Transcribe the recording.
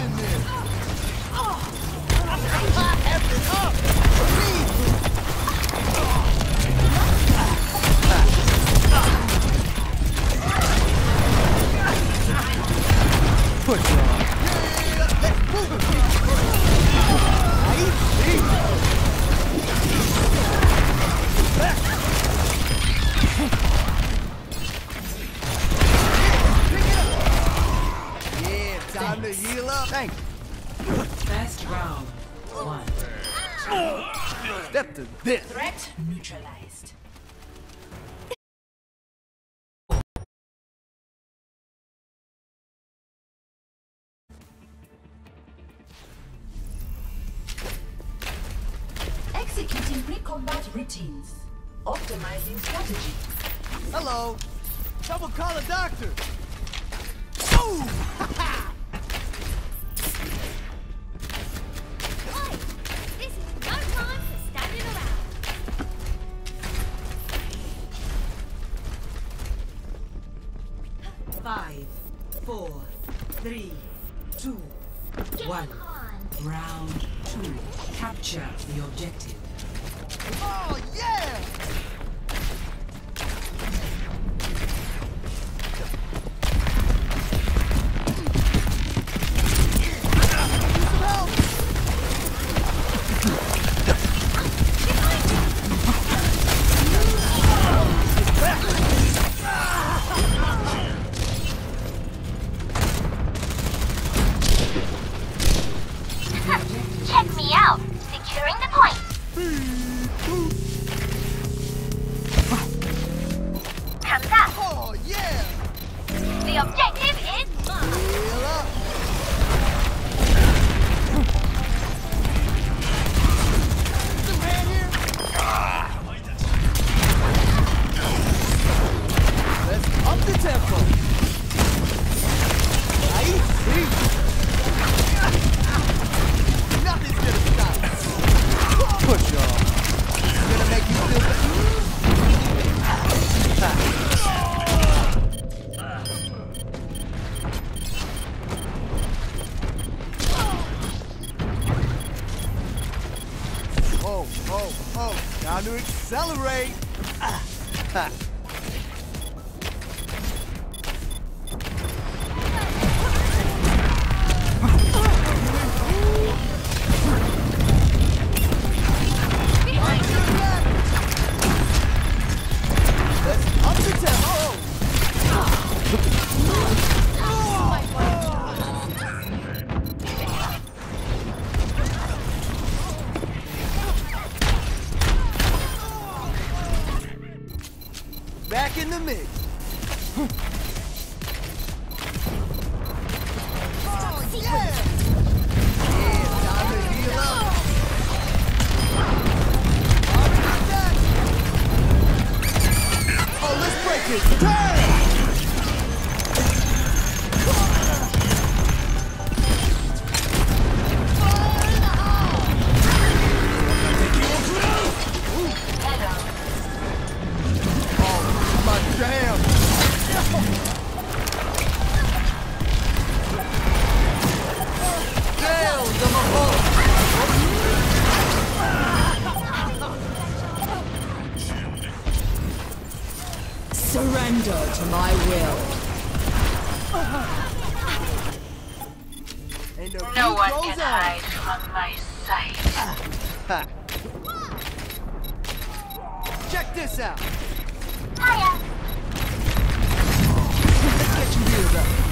in there. I it time to heal up. Thank you. First round. One. Step to this. Threat neutralized. Executing pre-combat routines. Optimizing strategy. Hello. Someone call a doctor. Ooh! four, three, two, one. On. Round two. Capture the objective. Oh, yeah! Time to accelerate. Back in the mix. Oh, Surrender to my will. No one can hide from my sight. Check this out. Hiya. Let's get you here, though.